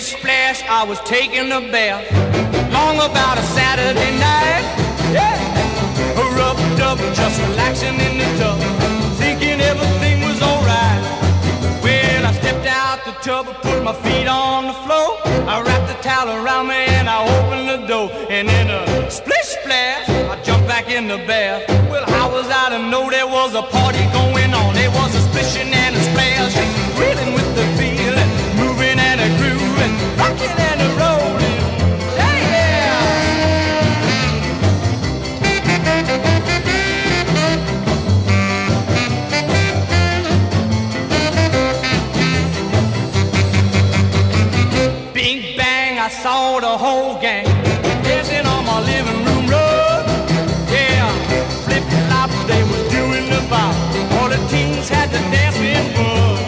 splish splash, I was taking a bath. Long about a Saturday night. Yeah. A rub dub, just relaxing in the tub, thinking everything was alright. Well, I stepped out the tub, put my feet on the floor. I wrapped the towel around me and I opened the door. And in a splish splash, I jumped back in the bath. Well, how was I to know there was a party going on? I saw the whole gang dancing on my living room rug. Yeah, flip flop, they was doing the bop. All the teens had the dancing bug.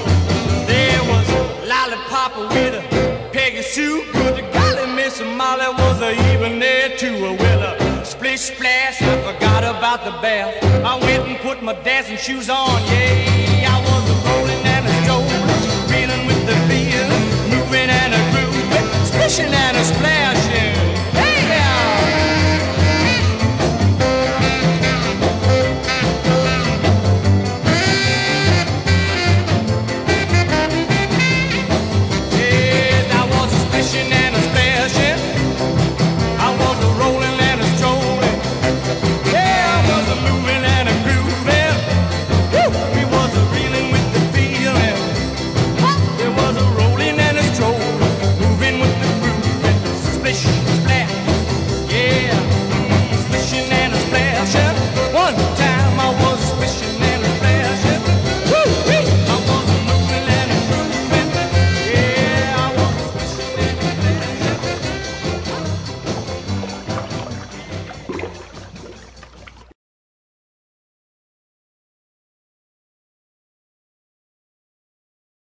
There was lollipop with a Peggy Sue. Good to golly, Miss Molly was even there too. Well, a splish splash, I forgot about the bath. I went and put my dancing shoes on. Yeah,